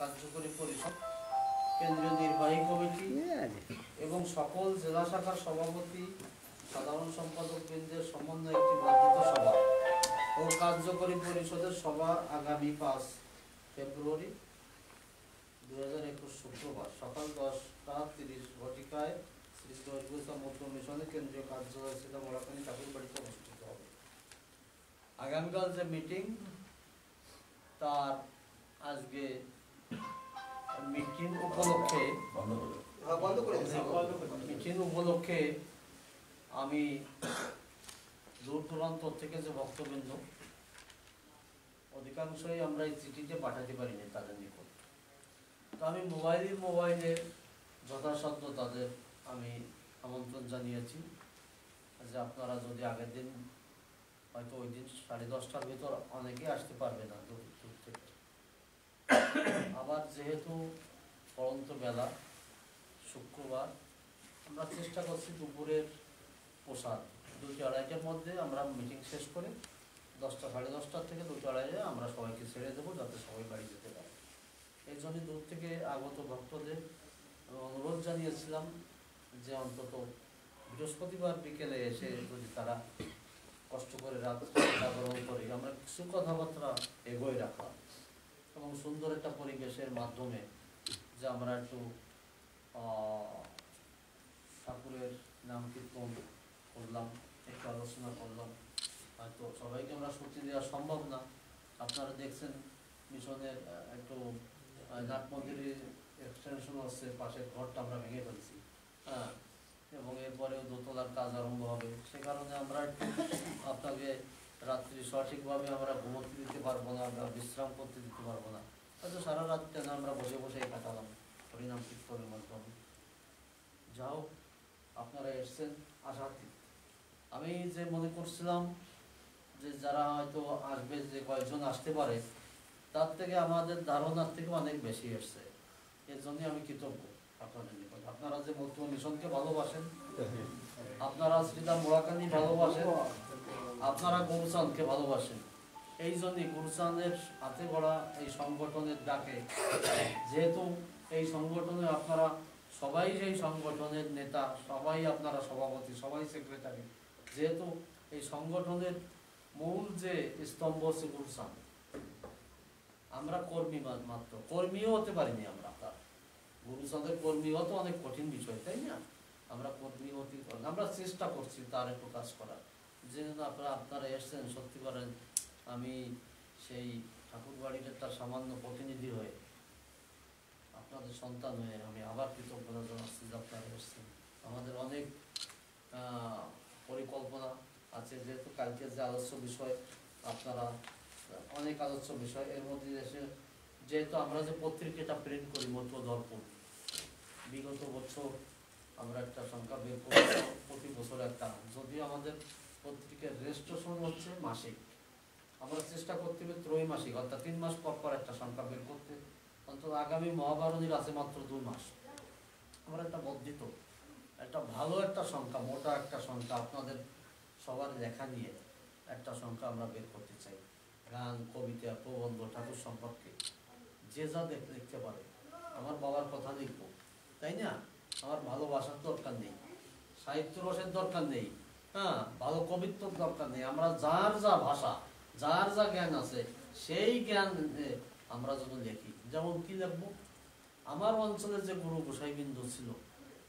কার্যকরী পরিষদ, কেন্দ্রীয় নির্বাহী কমিটি এবং সকল জেলা শাখার সভাপতি, সাধারণ সম্পাদক বৃন্দের সমন্বয়ে একটি বর্ধিত সভা ও কার্যকরী পরিষদের সভা আগামী পাঁচ ফেব্রুয়ারি দুই হাজার একুশ শুক্রবার সকাল দশটা তিরিশ ঘটিকায় শ্রী দৈর্ঘ্য মধ্য মিশনে কেন্দ্রীয় কার্যালয় ছিল মোড়াখালী ঠাকুর বাড়িতে অনুষ্ঠিত হবে। আগামীকাল যে মিটিং তার আজকে মিটিং উপলক্ষে বন্ধ করে মিটিং উপলক্ষে আমি দূর দূরান্ত থেকে যে ভক্তবৃন্দ অধিকাংশই আমরা এই চিঠিতে পাঠাতে পারিনি তাদের নিকট। তো আমি মোবাইলে মোবাইলে যথাসাধ্য তাদের আমি আমন্ত্রণ জানিয়েছি যে আপনারা যদি আগের দিন হয়তো ওই দিন সাড়ে দশটার ভিতর অনেকে আসতে পারবে না আবার যেহেতু পরন্ত বেলা শুক্রবার, আমরা চেষ্টা করছি দুপুরের প্রসাদ। দুটি আড়াইটার মধ্যে আমরা মিটিং শেষ করে দশটা, সাড়ে দশটার থেকে দুটো আড়াইয়ে আমরা সবাইকে ছেড়ে দেবো যাতে সবাই বাড়ি যেতে পারে। এই জন্য দূর থেকে আগত ভক্তদের অনুরোধ জানিয়েছিলাম যে অন্তত বৃহস্পতিবার বিকেলে এসে যদি তারা কষ্ট করে রাত জাগরণ করে, আমরা কিছু কথাবার্তা এগোয় রাখা এবং সুন্দর একটা পরিবেশের মাধ্যমে যে আমরা একটু ঠাকুরের নাম কীর্তন করলাম একটু আলোচনা করলাম। হয়তো সবাইকে আমরা সত্যি দেওয়া সম্ভব না। আপনারা দেখছেন মিশনের একটু আহ, নাট মন্দিরের এক্সটেনশন হচ্ছে পাশের ঘরটা আমরা ভেঙে ফেলছি। হ্যাঁ এবং এরপরেও দোতলার কাজ আরম্ভ হবে। সে কারণে আমরা একটু আপনাকে রাত্রি সঠিকভাবে আমরা ঘুমোতে দিতে পারব না আমরা বিশ্রাম করতে দিতে পারব না। হয়তো সারা রাত কেন আমরা বসে বসেই কাটালাম হরিনাম কীর্তনের মাধ্যমে যাও আপনারা এসছেন আশাতীত আমি যে মনে করছিলাম যে যারা হয়তো আসবে, যে কয়েকজন আসতে পারে, তার থেকে আমাদের ধারণার থেকে অনেক বেশি এসছে। এর জন্য আমি কৃতজ্ঞ আপনাদের নিকট। আপনারা যে মধ্য মিশনকে ভালোবাসেন, আপনারা শ্রীরাম মোড়াকানি ভালোবাসেন আপনারা গুরুচাঁদকে ভালোবাসেন। এই জন্যই গুরুচাঁদের হাতে গড়া এই সংগঠনের ডাকে। যেহেতু এই সংগঠনে আপনারা সবাই সেই সংগঠনের নেতা, সবাই আপনারা সভাপতি, সবাই সেক্রেটারি। যেহেতু এই সংগঠনের মূল যে স্তম্ভ হচ্ছে গুরুচাঁদ আমরা কর্মী মাত্র। কর্মীও হতে পারিনি আমরা। তার গুরুচাঁদের কর্মী হওয়া তো অনেক কঠিন বিষয়, তাই না? আমরা কর্মী হতে আমরা চেষ্টা করছি তার একটু কাজ করার। যে জন্য আপনারা আপনারা এসছেন, সত্যি করেন আমি সেই ঠাকুর একটা সামান্য প্রতিনিধি হয়ে আপনাদের সন্তান হয়ে আমি আবার কৃতজ্ঞতা জানাচ্ছি যে আপনারা এসছেন। আমাদের অনেক পরিকল্পনা আছে, যেহেতু কালকে যে আলোচ্য বিষয় আপনারা, অনেক আলোচ্য বিষয়, এর মধ্যে এসে যেহেতু আমরা যে পত্রিকাটা প্রিন্ট করি মধ্য দর্পণ, বিগত বছর আমরা একটা সংখ্যা বের করি প্রতি বছর একটা। যদিও আমাদের পত্রিকার রেজিস্ট্রেশন হচ্ছে মাসিক। আমরা চেষ্টা করতে হবে ত্রৈমাসিক, অর্থাৎ তিন মাস পর পর একটা সংখ্যা বের করতে। অন্তত আগামী মহাভারতীর আছে মাত্র দু মাস। আমরা একটা বর্ধিত, একটা ভালো একটা সংখ্যা, মোটা একটা সংখ্যা আপনাদের সবার লেখা নিয়ে একটা সংখ্যা আমরা বের করতে চাই। গান, কবিতা, প্রবন্ধ, ঠাকুর সম্পর্কে। যে যা দেখতে লিখতে পারে। আমার বাবার কথা লিখব তাই না? আমার ভালোবাসার দরকার নেই। সাহিত্য রসের দরকার নেই। হ্যাঁ ভালো কবিত্বর দরকার নেই। আমরা যার যা ভাষা, যার যা জ্ঞান আছে, সেই জ্ঞান আমরা যেন লিখি। যেমন কি লিখব? আমার অঞ্চলে যে গুরু গোসাইবৃন্দ ছিল,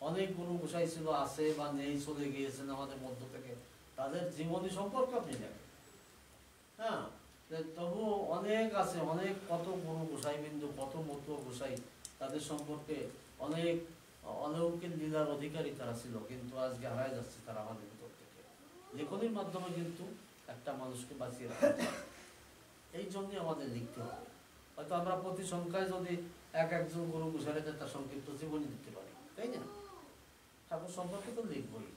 অনেক গুরু গোসাই ছিল, আছে বা নেই, চলে গিয়েছেন আমাদের মধ্য থেকে। তাদের জীবনী সম্পর্কে আপনি লেখেন। হ্যাঁ তবু অনেক আছে, অনেক কত গুরু গোসাইবৃন্দ কত মতো গোসাই তাদের সম্পর্কে অনেক অলৌকিক লীলার অধিকারী তারা ছিল, কিন্তু আজকে হারায় যাচ্ছে তারা আমাদের থেকে। লেখনির মাধ্যমে কিন্তু একটা মানুষকে বাঁচিয়ে রাখা। এই জন্যই আমাদের লিখতে হবে। হয়তো আমরা প্রতি সংখ্যায় যদি এক একজন গুরু গোসাইকে তার সংক্ষিপ্ত জীবনী দিতে পারি, তাই না? ঠাকুর সম্পর্কে তো লিখবই।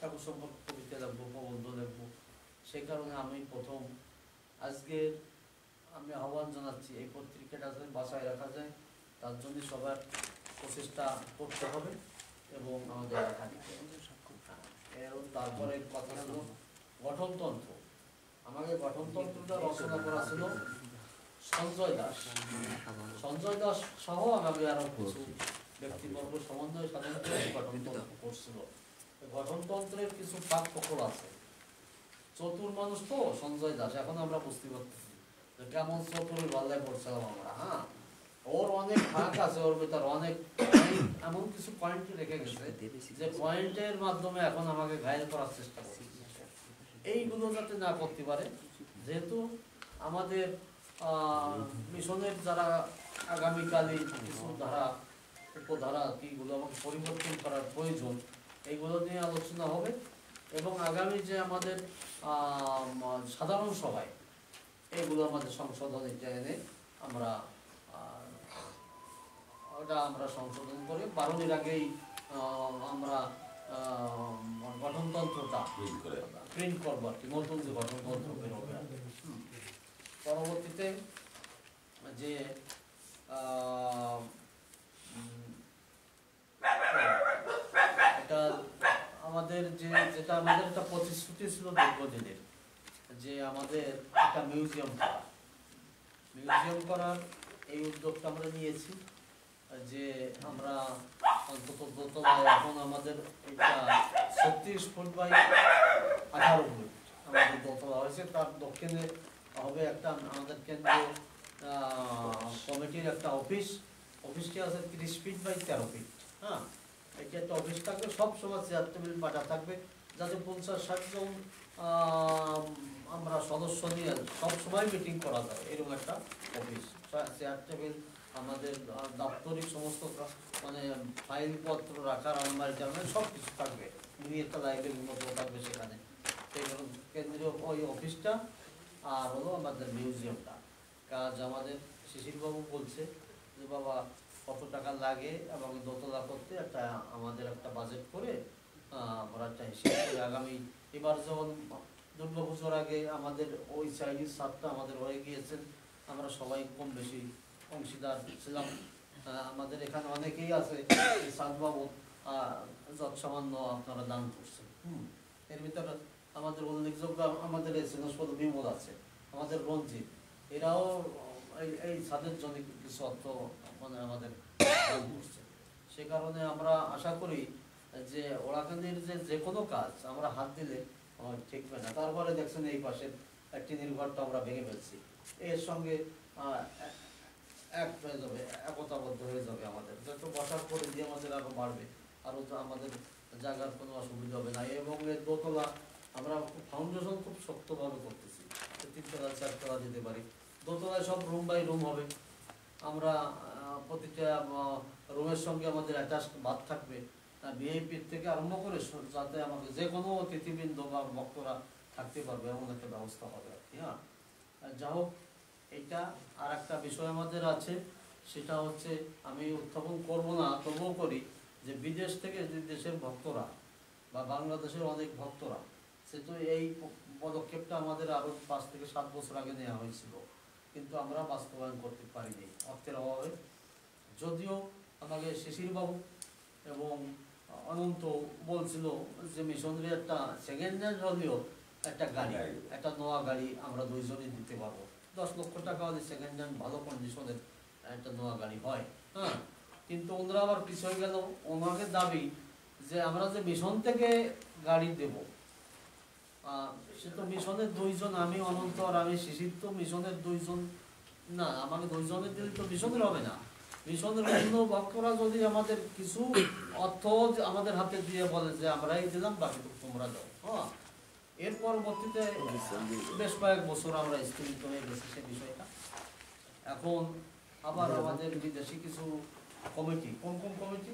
ঠাকুর সম্পর্কে কবিতা লিখব প্রবন্ধ লিখব। সেই কারণে আমি প্রথম আজকে আমি আহ্বান জানাচ্ছি, এই পত্রিকাটা যেন বাসায় রাখা যায়, তার জন্য সবার প্রচেষ্টা করতে হবে এবং আমাদের লেখা দিতে এবং তারপরে কথা হলো গঠনতন্ত্র। আমাকে গঠনতন্ত্রটা রচনা করা ছিল সঞ্জয় দাস। সঞ্জয় দাস সহ আগামী আরও কিছু ব্যক্তিবর্গ সমন্বয় সাধন করে গঠনতন্ত্র করছিল। গঠনতন্ত্রের কিছু ফাঁক ফকর আছে। চতুর মানুষ তো সঞ্জয় দাস, এখন আমরা বুঝতে পারতেছি। কেমন চতুর পাল্লায় পড়ছিলাম আমরা হ্যাঁ? ওর অনেক ফাঁক আছে, ওর ভিতর অনেক এমন কিছু পয়েন্ট রেখে গেছে যে পয়েন্টের মাধ্যমে এখন আমাকে ঘায়ল করার চেষ্টা করছে। এইগুলো যাতে না করতে পারে, যেহেতু আমাদের মিশনের যারা আগামীকালে কিছু ধারা, উপধারা কিগুলো আমাকে পরিবর্তন করার প্রয়োজন, এইগুলো নিয়ে আলোচনা হবে এবং আগামী যে আমাদের সাধারণ সভায়, এইগুলো আমাদের সংশোধনে এনে আমরা ওটা আমরা সংশোধন করে। বারোদিন আগেই আমরা গঠনতন্ত্রটা প্রিন্ট করে প্রিন্ট করব আর কি নতুন যে গঠনতন্ত্র বেরোবে আর পরবর্তীতে যে এটা আমাদের যে যেটা আমাদের একটা প্রতিশ্রুতি ছিল দীর্ঘদিনের যে আমাদের একটা মিউজিয়াম করা। মিউজিয়াম করার এই উদ্যোগটা আমরা নিয়েছি। যে আমরা অন্তত দোতলায় এখন আমাদের এটা ছত্রিশ ফুট বাই আঠারো ফুট আমাদের দোতলা হয়েছে, তার দক্ষিণে হবে একটা আমাদের কেন্দ্রীয় কমিটির একটা অফিস। অফিসটি আছে তিরিশ ফিট বাই তেরো ফিট হ্যাঁ? এটা একটা অফিস থাকবে, সব সময় চেয়ার টেবিল পাটা থাকবে, যাতে পঞ্চাশ ষাটজন আমরা সদস্য নিয়ে সব সময় মিটিং করা যায়, এরকম একটা অফিস। চেয়ার টেবিল আমাদের দাপ্তরিক সমস্ত মানে ফাইলপত্র রাখার আলমারি টালমারি সব কিছু থাকবে। মিনি একটা লাইব্রেরির মতো থাকবে সেখানে। কেন্দ্রীয় ওই অফিসটা আর হলো আমাদের মিউজিয়ামটা। কাজ আমাদের, শিশিরবাবু বলছে যে বাবা, কত টাকা লাগে এবং দোতলা করতে একটা, আমাদের একটা বাজেট করে আমরা একটা হিসেব আগামী এবার যেমন দুর্গাপুজোর আগে আমাদের ওই চাইনিজ সাতটা আমাদের হয়ে গিয়েছেন আমরা সবাই কম বেশি অংশীদার ছিলাম। আমাদের এখানে অনেকেই আছে এই সাতবাবু যৎসামান্য আপনারা দান করছেন। এর ভিতরে আমাদের উল্লেখযোগ্য আমাদের এই বিমল আছে, আমাদের রঞ্জিত। এরাও এই এই ছাদের জন্য কিছু অর্থ মানে আমাদের দান করছে। সে কারণে আমরা আশা করি যে ওরাকান্দির যে যে কোনো কাজ আমরা হাত দিলে ঠিকবে না। তারপরে দেখছেন এই পাশের একটি নির্ভরটা আমরা ভেঙে ফেলছি। এর সঙ্গে এক- হয়ে যাবে, একতাবদ্ধ হয়ে যাবে আমাদের। যত বসার করে দিয়ে আমাদের আরও বাড়বে, আরও তো আমাদের জায়গার কোনো অসুবিধা হবে না। এবং এর দোতলা আমরা ফাউন্ডেশন খুব শক্তভাবে করতেছি। তিনতলা, চারতলা দিতে পারি। দোতলায় সব রুম বাই রুম হবে। আমরা প্রতিটা রুমের সঙ্গে আমাদের অ্যাটাচ বাদ থাকবে। ভিআইপির থেকে আরম্ভ করে যাতে আমাকে যে কোনো অতিথিবৃন্দ বা ভক্তরা থাকতে পারবে, এমন একটা ব্যবস্থা হবে আর কি হ্যাঁ? যা হোক এটা আর একটা বিষয় আমাদের আছে, সেটা হচ্ছে আমি উত্থাপন করব না, তবুও করি যে বিদেশ থেকে যে দেশের ভক্তরা বা বাংলাদেশের অনেক ভক্তরা, সে তো এই পদক্ষেপটা আমাদের আরও পাঁচ থেকে সাত বছর আগে নেওয়া হয়েছিল, কিন্তু আমরা বাস্তবায়ন করতে পারিনি অর্থের অভাবে। যদিও আমাকে শিশির বাবু এবং অনন্ত বলছিল যে মিশনের একটা সেকেন্ড হ্যান্ড হলেও একটা গাড়ি। একটা নোয়া গাড়ি আমরা দুইজনই দিতে পারব। দশ লক্ষ টাকা হলে সেকেন্ড হ্যান্ড ভালো কন্ডিশনের একটা নোয়া গাড়ি হয় হ্যাঁ? কিন্তু ওনারা আবার পিছনে গেল, ওনাকে দাবি যে আমরা যে মিশন থেকে গাড়ি দেব সে তো মিশনের দুইজন, আমি অনন্ত আর আমি শিশির তো মিশনের দুইজন না, আমাকে দুইজনের দিলে তো মিশনের হবে না। মিশনের অন্য ভক্তরা যদি আমাদের কিছু অর্থ আমাদের হাতে দিয়ে বলে যে, আমরাই দিলাম, বাকি তোমরা দাও। হ্যাঁ? এর পরবর্তীতে বেশ কয়েক বছর আমরা স্থগিত হয়ে গেছে সে বিষয়টা। এখন আবার আমাদের বিদেশি কিছু কমিটি কোন কোন committee?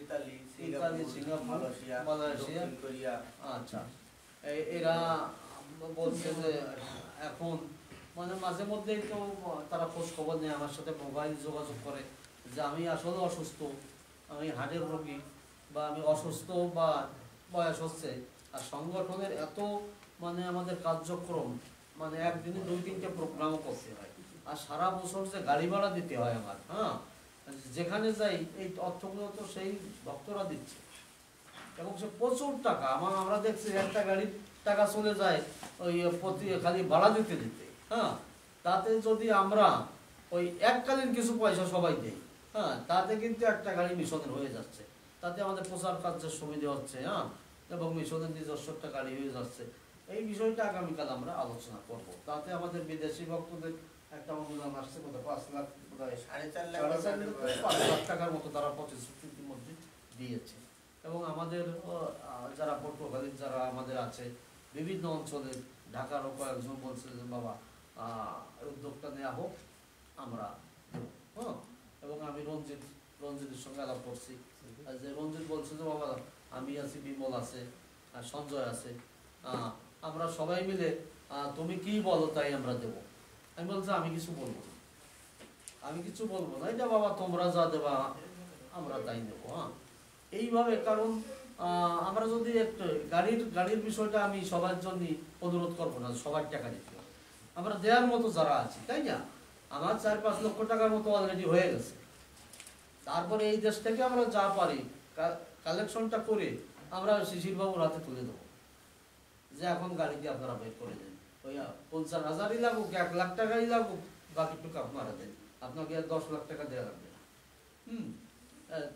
Italy Italy, Singapore Malaysia Malaysia. Korea. আচ্ছা। এরা বলছে যে এখন মানে মাঝে মধ্যেই তো তারা খোঁজ খবর নেয় আমার সাথে মোবাইল যোগাযোগ করে যে আমি আসলে অসুস্থ আমি হার্টের রোগী বা আমি অসুস্থ বা বয়স হচ্ছে। আর সংগঠনের এত মানে আমাদের কার্যক্রম মানে একদিনে দুই তিনটে প্রোগ্রামও করতে হয়। আর সারা বছর যে গাড়ি ভাড়া দিতে হয় আমার হ্যাঁ? যেখানে যাই, এই অর্থগুলো তো সেই ভক্তরা দিচ্ছে। এবং সে প্রচুর টাকা, আমার আমরা দেখছি একটা গাড়ির টাকা চলে যায় ওই প্রতি খালি ভাড়া দিতে দিতে হ্যাঁ? তাতে যদি আমরা ওই এককালীন কিছু পয়সা সবাই দেই হ্যাঁ? তাতে কিন্তু একটা গাড়ি মিশনের হয়ে যাচ্ছে। তাতে আমাদের প্রচার কার্যের সুবিধা হচ্ছে হ্যাঁ? এবং মিশনের নিজস্ব একটা গাড়ি হয়ে যাচ্ছে। এই বিষয়টা আগামীকাল আমরা আলোচনা করব। তাতে আমাদের বিদেশি ভক্তদের একটা অনুদান আসছে কত পাঁচ লাখ সাড়ে চার পাঁচ লাখ টাকার মতো তারা প্রতিশ্রুতির মধ্যে দিয়েছে। এবং আমাদের যারা পটুয়াখালীর যারা আমাদের আছে বিভিন্ন অঞ্চলে ঢাকারও কয়েকজন বলছে যে বাবা আহ, উদ্যোগটা নেওয়া হোক আমরা। হ্যাঁ এবং আমি রঞ্জিত রঞ্জিতের সঙ্গে আলাপ করছি। যে রঞ্জিত বলছে যে বাবা আমি আছি, বিমল আছে, আর সঞ্জয় আছে। আমরা সবাই মিলে তুমি কি বলো তাই আমরা দেব। আমি বলছি, আমি কিছু বলব না। আমি কিছু বলব না। এটা বাবা, তোমরা যা দেবা, আমরা তাই নেব হ্যাঁ? এইভাবে, কারণ আমরা যদি একটু গাড়ির গাড়ির বিষয়টা আমি সবার জন্য অনুরোধ করব না, সবার টাকা দিতে আমরা দেওয়ার মতো যারা আছি, তাই না? আমার চার পাঁচ লক্ষ টাকার মতো অলরেডি হয়ে গেছে। তারপরে এই দেশ থেকে আমরা যা পারি কালেকশনটা করে আমরা শিশির বাবুর হাতে তুলে দেবো। যে এখন গাড়ি দিয়ে আপনারা বের করে দেন। ওই পঞ্চাশ হাজারই লাগুক, এক লাখ টাকাই লাগুক বাকি বাকিটুকু আপনারা দেন। আপনাকে আর দশ লাখ টাকা দেওয়া লাগবে না। হুম?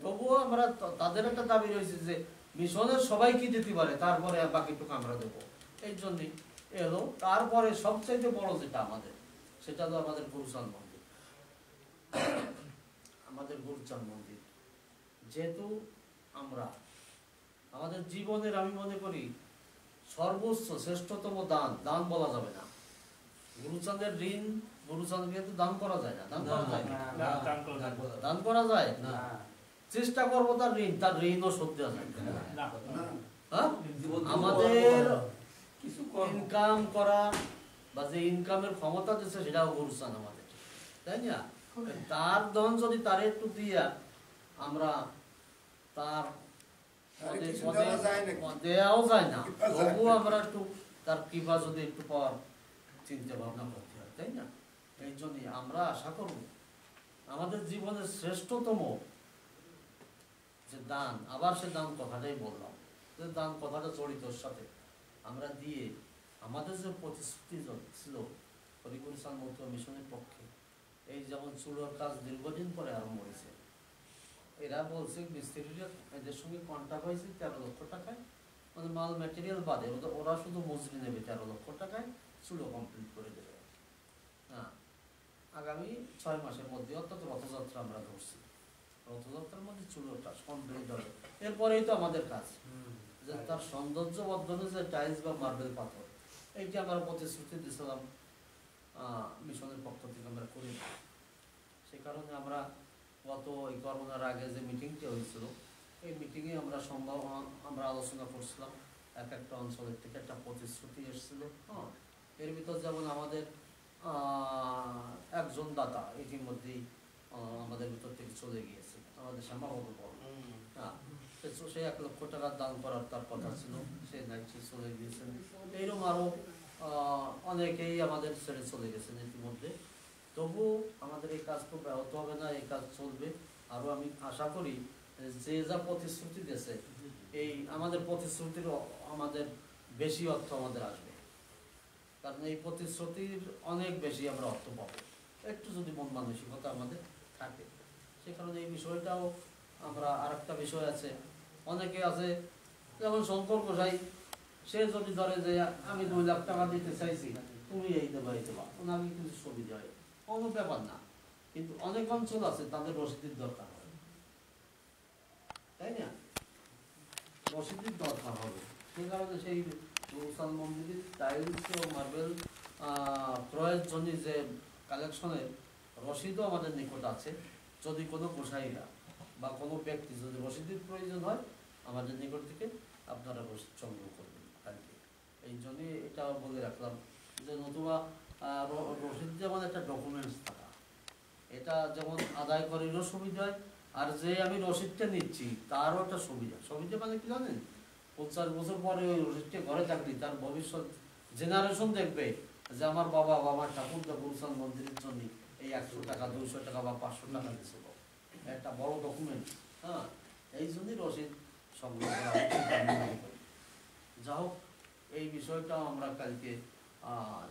তবুও আমরা তাদের একটা দাবি রয়েছে যে মিশনের সবাই কি দিতে পারে, তারপরে আর বাকিটুকু আমরা দেবো। এই জন্যই এলো। তারপরে সবচাইতে বড় যেটা আমাদের, সেটা হলো আমাদের গুরুচান মন্দির। আমাদের গুরুচান মন্দির। যেহেতু আমরা। আমাদের জীবনের আমি মনে করি সর্বোচ্চ শ্রেষ্ঠতম দান দান বলা যাবে না। গুরুচাঁদের ঋণ গুরুচাঁদকে দান করা যায় না। দান করা যায় দান করা যায় না। চেষ্টা করব তার ঋণ তার ঋণও শোধ দেওয়া যায়। না। না হ্যাঁ? আমাদের কিছু ইনকাম করা বা যে ইনকামের ক্ষমতা দিচ্ছে সেটাও গুরুচান আমাদের। তাই না? তার ধন যদি তার একটু দিয়া আমরা তার যায় দেওয়াও যায় না। তবুও আমরা একটু তার কৃপা যদি একটু পাওয়ার চিন্তা ভাবনা করতে হয় তাই না? এই জন্যই আমরা আশা করব আমাদের জীবনের শ্রেষ্ঠতম যে দান আবার সে দান কথাটাই বললাম যে দান কথাটা জড়িত ওর সাথে। আমরা দিয়ে আমাদের যে প্রতিশ্রুতি ছিল হরিগুরুসান মতো মিশনের পক্ষে এই যেমন চুলোর কাজ দীর্ঘদিন পরে আরম্ভ হয়েছে এরা বলছে মিস্ত্রিরা এদের সঙ্গে কন্ট্যাক্ট হয়েছে তেরো লক্ষ টাকায়। মানে মাল ম্যাটেরিয়াল বাদে ওদের- ওরা শুধু মজুরি নেবে তেরো লক্ষ টাকায় চুলো কমপ্লিট করে দেবে। হ্যাঁ। আগামী ছয় মাসের মধ্যে অর্থাৎ রথযাত্রা আমরা ধরছি। রথযাত্রার মধ্যে কাজ কমপ্লিট হবে। এরপরেই তো আমাদের কাজ। যে তার সৌন্দর্য বর্ধনে যে টাইলস বা মার্বেল পাথর এইটি আমরা প্রতিশ্রুতি দিয়েছিলাম মিশনের পক্ষ থেকে আমরা করি সে কারণে আমরা গত এই করোনার আগে যে মিটিংটি হয়েছিল এই মিটিংয়ে আমরা সম্ভব আমরা আলোচনা করছিলাম এক একটা অঞ্চলের থেকে একটা প্রতিশ্রুতি এসেছিল হ্যাঁ। এর ভিতর যেমন আমাদের একজন দাতা ইতিমধ্যেই আমাদের ভিতর থেকে চলে গিয়েছে আমাদের শ্যামাবাবু বড় হ্যাঁ সে এক লক্ষ টাকা দান করার তার কথা ছিল সে নাই সে চলে গিয়েছেন এইরকম আরও আহ, অনেকেই আমাদের ছেড়ে চলে গেছেন ইতিমধ্যে। তবু আমাদের এই কাজ খুব ব্যাহত হবে না, এই কাজ চলবে। আরও আমি আশা করি যে যা প্রতিশ্রুতি দিয়েছে, এই আমাদের প্রতিশ্রুতির আমাদের বেশি অর্থ আমাদের আসবে। কারণ এই প্রতিশ্রুতির অনেক বেশি আমরা অর্থ পাবো। একটু যদি মন মানসিকতা আমাদের থাকে। সে কারণে এই বিষয়টাও আমরা আরেকটা বিষয় আছে। অনেকে আছে, যেমন শঙ্কর গোসাই, সে যদি ধরে যে, আমি দুই লাখ টাকা দিতে চাইছি, তুমি এই দেবা এই দেবা। ওনাকে কিন্তু সুবিধা হয়। কোনো ব্যাপার না। কিন্তু অনেক অঞ্চল আছে, তাদের রসিদের দরকার হয়। তাই না? রসিদের দরকার হবে। সেই কারণে সেই গৌসাল মন্দিরের টাইলস ও মার্বেল ক্রয়ের জন্য যে কালেকশনের রসিদও আমাদের নিকট আছে। যদি কোনো গোসাইরা বা কোনো ব্যক্তি যদি রসিদের প্রয়োজন হয়, আমাদের নিকট থেকে আপনারা রসিদ সংগ্রহ করবেন। আর কি এই জন্যই এটা বলে রাখলাম যে নতুবা রসিদ যেমন একটা ডকুমেন্টস থাকা, এটা যেমন আদায় করারও সুবিধা আর যে আমি রসিদটা নিচ্ছি তারও একটা সুবিধা। সুবিধা মানে কি জানেন? পঞ্চাশ বছর পরে ওই রসিদটা ঘরে থাকলে, তার ভবিষ্যৎ জেনারেশন দেখবে যে আমার বাবা বা আমার ঠাকুরদা গুরুসান মন্দিরের জন্য এই একশো টাকা, দুইশো টাকা বা পাঁচশো টাকা দিয়েছিল একটা বড় ডকুমেন্ট হ্যাঁ? এই জন্যই রসিদ সংগ্রহ করা। যা হোক এই বিষয়টাও আমরা কালকে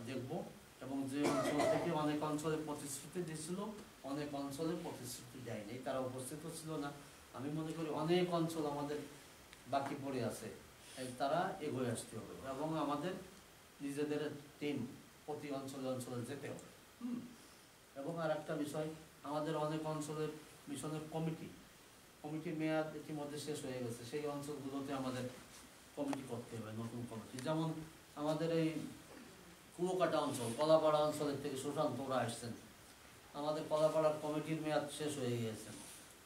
দেখব। এবং যে অঞ্চল থেকে অনেক অঞ্চলে প্রতিশ্রুতি দিয়েছিল, অনেক অঞ্চলে প্রতিশ্রুতি দেয়নি। তারা উপস্থিত ছিল না। আমি মনে করি অনেক অঞ্চল আমাদের বাকি পড়ে আছে। তারা এগোয়ে আসতে হবে এবং আমাদের নিজেদের টিম প্রতি অঞ্চলে অঞ্চলে যেতে হবে। এবং আর একটা বিষয়, আমাদের অনেক অঞ্চলের মিশনের কমিটি কমিটির মেয়াদ ইতিমধ্যে শেষ হয়ে গেছে। সেই অঞ্চলগুলোতে আমাদের কমিটি করতে হবে, নতুন কমিটি যেমন আমাদের এই কুয়োকাটা অঞ্চল, কলাপাড়া অঞ্চলের থেকে সুশান্ত ওরা আসছেন। আমাদের কলাপাড়ার কমিটির মেয়াদ শেষ হয়ে গিয়েছে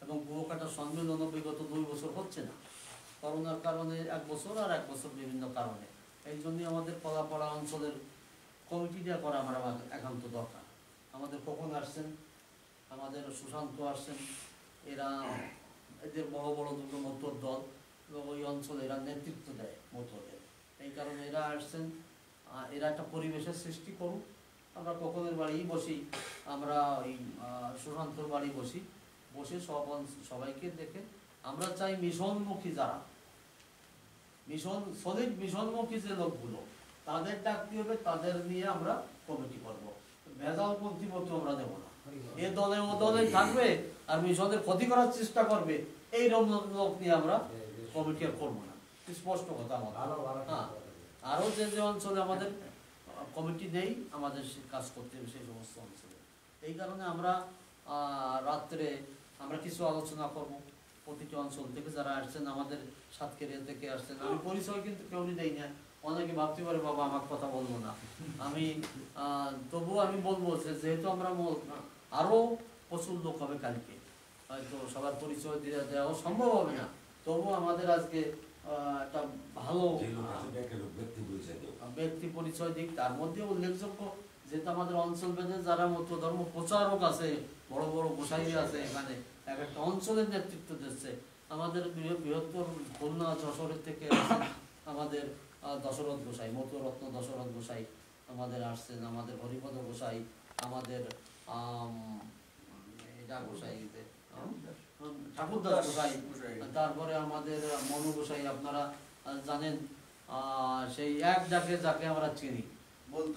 এবং কুয়োকাটা সম্মেলনও বিগত দুই বছর হচ্ছে না। করোনার কারণে এক বছর আর এক বছর বিভিন্ন কারণে। এই জন্যই আমাদের কলাপাড়া অঞ্চলের কমিটিটা করা আমার একান্ত দরকার। আমাদের কখন আসছেন? আমাদের সুশান্ত আসছেন। এরা এদের বড় বড় দুটো মতর দল এবং ওই অঞ্চলে এরা নেতৃত্ব দেয় মতদের এই কারণে এরা আসছেন। এরা একটা পরিবেশের সৃষ্টি করুক। আমরা কখনের বাড়ি বসি আমরা ওই সুশান্তর বাড়ি বসি। বসে সব সবাইকে দেখে। আমরা চাই মিশনমুখী যারা মিশন সলিড মিশনমুখী যে লোকগুলো তাদের ডাকতে হবে তাদের নিয়ে আমরা কমিটি করব। ভেজালপন্থী মতো আমরা দেবো না। এ দলে ও দলে থাকবে আর মিশনের ক্ষতি করার চেষ্টা করবে এই রকম লোক নিয়ে আমরা কমিটি আর করব না। স্পষ্ট কথা আমাদের। হ্যাঁ। আরও যে যে অঞ্চলে আমাদের কমিটি নেই, আমাদের কাজ করতে হবে সেই সমস্ত অঞ্চলে। এই কারণে আমরা রাত্রে আমরা কিছু আলোচনা করব। প্রতিটি অঞ্চল থেকে যারা আসছেন, আমাদের সাতকেরিয়া থেকে আসছেন, আমি পরিচয় কিন্তু কেউ দেই না অনেকে ভাবতে পারে, বাবা আমার কথা বলব না। আমি তবুও আমি বলব যেহেতু আমরা মো- আরও প্রচুর লোক হবে কালকে, হয়তো সবার পরিচয় দিয়ে, দেওয়া সম্ভব হবে না। তবুও আমাদের আজকে একটা ভালো ব্যক্তি পরিচয় দিক। তার মধ্যে উল্লেখযোগ্য যেহেতু আমাদের অঞ্চল ভেদে যারা মতো ধর্ম প্রচারক আছে বড় বড় গোসাই আছে এখানে এক একটা অঞ্চলের নেতৃত্ব দিচ্ছে। আমাদের বৃহত্তর খুলনা যশোরের থেকে আমাদের দশরথ গোসাই মতুরত্ন দশরথ গোসাই আমাদের আসছেন আমাদের হরিপদ গোসাই আমাদের আম, এটা গোসাই ঠাকুরদাস গোসাই তারপরে আমাদের মনু গোসাই আপনারা জানেন সেই এক ডাকে যাকে আমরা চিনি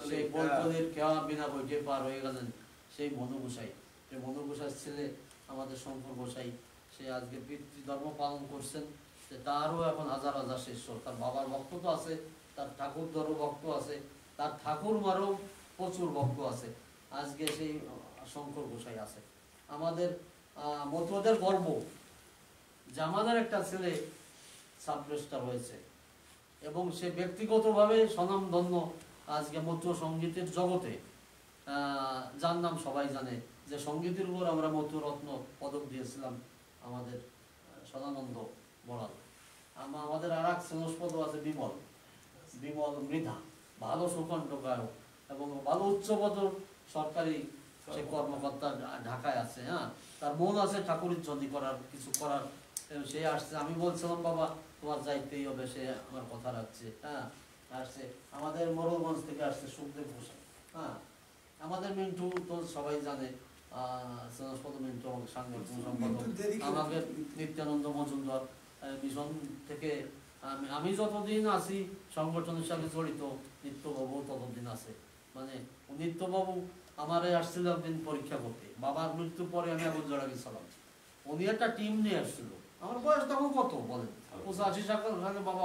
সেই বলতলির কেওয়া বিনা বইটে পার হয়ে গেলেন সেই মনু গোসাই। সেই মনু গোসাইয়ের ছেলে আমাদের শঙ্কর গোসাই সে আজকে পিতৃধর্ম পালন করছেন সে তারও এখন হাজার হাজার শিষ্য। তার বাবার ভক্ত তো আছে তার ঠাকুরদারও ভক্ত আছে তার ঠাকুরমারও প্রচুর ভক্ত আছে। আজকে সেই শঙ্কর গোসাই আছে। আমাদের মতুয়াদের গর্ব। যে আমাদের একটা ছেলে সাবরেস্টার হয়েছে এবং সে ব্যক্তিগতভাবে স্বনামধন্য আজকে মতুয়া সঙ্গীতের জগতে যার নাম সবাই জানে যে সঙ্গীতের উপর আমরা মতুরত্ন পদক দিয়েছিলাম আমাদের সদানন্দ বড়াল আমাদের আর এক স্নেহস্পদ আছে বিমল। বিমল মৃধা। ভালো সুকণ্ঠ গায়ক এবং ভালো উচ্চপদ সরকারি সে কর্মকর্তা ঢাকায় আছে হ্যাঁ? তার মন আছে ঠাকুরের জন্য করার কিছু করার। সে আসছে। আমি বলছিলাম বাবা তোমার যাইতেই হবে সে আমার কথা রাখছে। হ্যাঁ? আসছে। আমাদের মোরলগঞ্জ থেকে আসছে সুখদেব ঘোষাল হ্যাঁ? আমাদের মিন্টু তো সবাই জানে মিন্টু আমাকে সাংগঠনিক সম্পাদক। আমাকে নিত্যানন্দ মজুমদার মিশন থেকে আমি আমি যতদিন আছি সংগঠনের সাথে জড়িত নিত্যবাবু ততদিন আছে। মানে নিত্যবাবু আমারে আসছিল একদিন পরীক্ষা করতে। বাবার মৃত্যুর পরে আমি আগুন জড়া গেছিলাম উনি একটা টিম নিয়ে আসছিল। আমার বয়স তখন কত? বলেন। পঁচাশি সালে ওখানে বাবা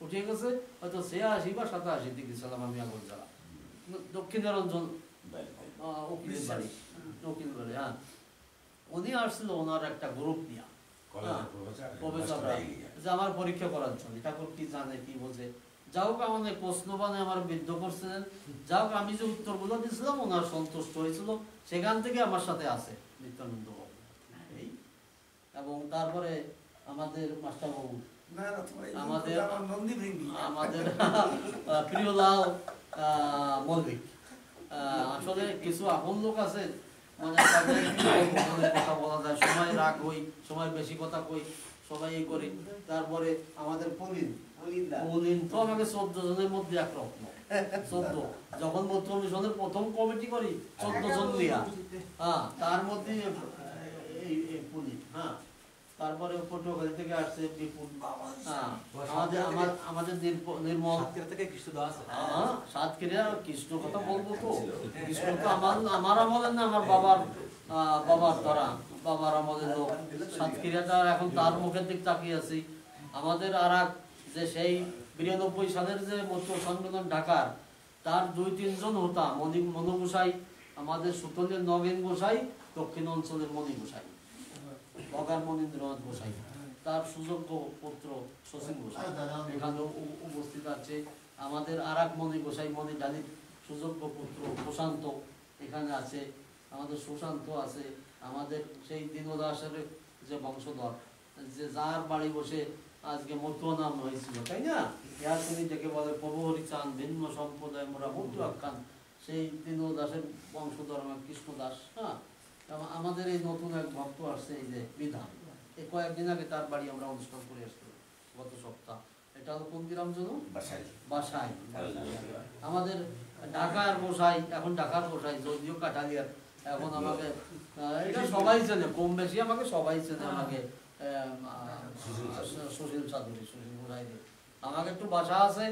উঠে গেছে। হয়তো সে আশি বা সাতাশি দিকে ছিলাম আমি আগুন জড়া দক্ষিণারঞ্জন বাড়ি উকিল বাড়ি। হ্যাঁ। উনি আসছিল ওনার একটা গ্রুপ নিয়ে। প্রফেসর। যে আমার পরীক্ষা করার জন্য। ঠাকুর কি জানে কি বোঝে? যাও হোক আমাদের প্রশ্ন বানে আমার বিদ্ধ করছিলেন। যাও হোক আমি যে উত্তরগুলো দিয়েছিলাম ওনার সন্তুষ্ট হয়েছিল সেখান থেকে আমার সাথে আছে নিত্যানন্দ বাবু। এই এবং তারপরে আমাদের মাস্টার বাবু আমাদের আমাদের আহ, প্রিয়লাল মল্লিক। আসলে কিছু আপন লোক আছে মানে কথা বলা যায় সময় রাগ হই সময় বেশি কথা কই। সবাই করি। তারপরে আমাদের পলিন। পলিন তো আমাকে চোদ্দ জনের মধ্যে রত্ন। চোদ্দ। যখন মধ্য মিশনের প্রথম কমিটি করি চোদ্দ জন লিয়া হ্যাঁ তার মধ্যে পুলিন হ্যাঁ। তারপরে পটুয়াখালী থেকে আসছে বিপুল। হ্যাঁ, আমাদের আমার আমাদের নির্মল। থেকে কৃষ্ণদাস হ্যাঁ, সাতক্ষীরা কৃষ্ণ কথা বলব তো। কৃষ্ণ তো আমার আমার আমলের না আমার বাবার বাবার দ্বারা। বাবার আমাদের লোক। সাতক্ষীরাটা এখন তার মুখের দিক তাকিয়ে আছি। আমাদের আর যে সেই বিরানব্বই সালের যে মধ্য সম্মেলন ঢাকার, তার দুই তিনজন হতা মণি মনু গোসাই, আমাদের সুতলের নগেন গোসাই, দক্ষিণ অঞ্চলের মণি গোসাই, বগার মনীন্দ্রনাথ গোসাই, তার সুযোগ্য পুত্র শচীন গোসাই। এখানে উপস্থিত আছে আমাদের আর এক মণি গোসাই মণি ডালির সুযোগ্য পুত্র প্রশান্ত। এখানে আছে, আমাদের সুশান্ত আছে আমাদের সেই দীনদাসের যে বংশধর যে যার বাড়ি বসে আজকে মতুয়া নাম হয়েছিল তাই না? ইয়ার তিনি যাকে বলে প্রভহরি চান ভিন্ন সম্প্রদায় মোরা মতু আখ্যান সেই দীনদাসের বংশধর আমার কৃষ্ণ দাস হ্যাঁ আমাদের এই নতুন এক ভক্ত আসছে এই যে বিধান। এই কয়েকদিন আগে তার বাড়ি আমরা অনুষ্ঠান করে আসছি গত সপ্তাহ। এটা হলো কোন গ্রাম যেন বাসায় বাসায় আমাদের ঢাকার বসাই এখন ঢাকার বসাই যদিও কাঠালিয়ার। এখন আমাকে এটা সবাই চেনে কম বেশি আমাকে সবাই চেনে আমাকে আহ, আহ, সুশীল চাঁদুরি সুশীল গোসাই আমাকে একটু বাসা আছে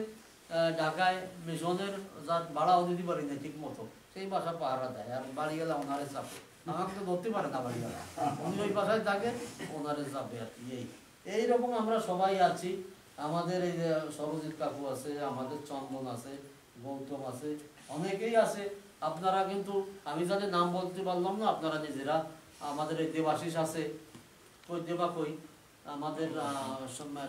ঢাকায় মিশনের যার ভাড়াও দিতে পারি না ঠিক মতো সেই বাসা পাহারা দেয় আর বাড়ি গেলে ওনারে চাপে। আমাকে তো ধরতে পারে না বাড়ি গেলে। উনি ওই বাসায় থাকে ওনারে চাপে আর কি এই। এইরকম আমরা সবাই আছি। আমাদের এই যে সরজিৎ কাকু আছে আমাদের চন্দন আছে গৌতম আছে অনেকেই আছে। আপনারা কিন্তু আমি যাদের নাম বলতে পারলাম না আপনারা নিজেরা আমাদের এই দেবাশিস আছে কই দেবা কই আমাদের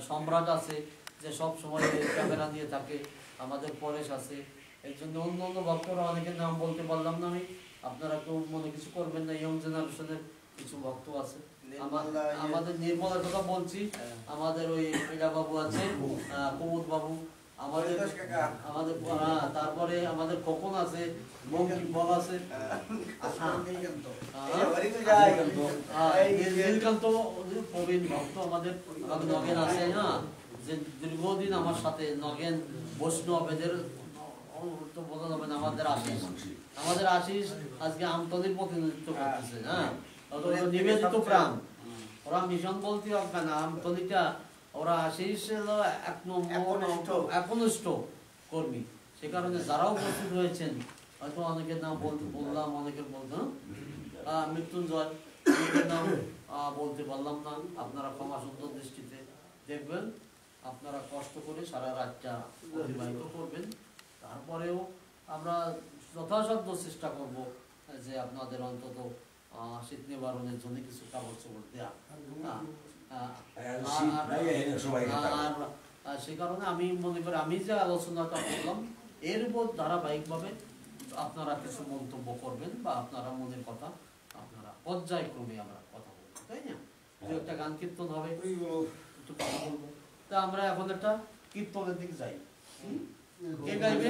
সম্রাট আছে যে সব সময় ক্যামেরা নিয়ে থাকে আমাদের পরেশ আছে এই জন্য অন্য অন্য ভক্তরা অনেকের নাম বলতে পারলাম না আমি আপনারা কেউ মনে কিছু করবেন না ইয়ং জেনারেশনের কিছু ভক্ত আছে। আমাদের নির্মলের কথা বলছি আমাদের ওই পেডা বাবু আছে কুমুদ বাবু আমাদের আমাদের হ্যাঁ, তারপরে আমাদের খোকন আছে বঙ্কিম বল আছে। হ্যাঁ, নীলকান্ত। প্রবীণ ভক্ত আমাদের আমাদের নগেন আছে হ্যাঁ। যে দীর্ঘদিন আমার সাথে নগেন বৈষ্ণব এদের তো বোঝা যাবে না আমাদের আশিস আমাদের আশিস আজকে আমতলির প্রতিনিধিত্ব করতেছে হ্যাঁ। ওরা হলো নিবেদিত প্রাণ। ওরা মিশন বলতে হবে না আমতলিটা ওরা আশিস এক নম্বর একনিষ্ঠ। কর্মী। সে কারণে যারা উপস্থিত হয়েছেন হয়তো অনেকের নাম বলতে বললাম অনেকের বলতাম মৃত্যুঞ্জয় অনেকের নাম বলতে পারলাম না। আপনারা ক্ষমা সুন্দর দৃষ্টিতে দেখবেন। আপনারা কষ্ট করে সারা রাতটা অতিবাহিত করবেন। তারপরেও আমরা যথাসাধ্য চেষ্টা করব যে আপনাদের অন্তত শীত নিবারণের জন্য কিছু কাগজ দেওয়া আর সে কারণে আমি মনে করি আমি যে আলোচনাটা করলাম এর উপর ধারাবাহিকভাবে আপনারা কিছু মন্তব্য করবেন বা আপনারা মনের কথা আপনারা পর্যায়ক্রমে আমরা কথা বলব তাই না? দু একটা গান কীর্তন হবে একটু কথা বলব। তা আমরা এখন একটা কীর্তনের দিক যাই। হুম? কে গাইবে?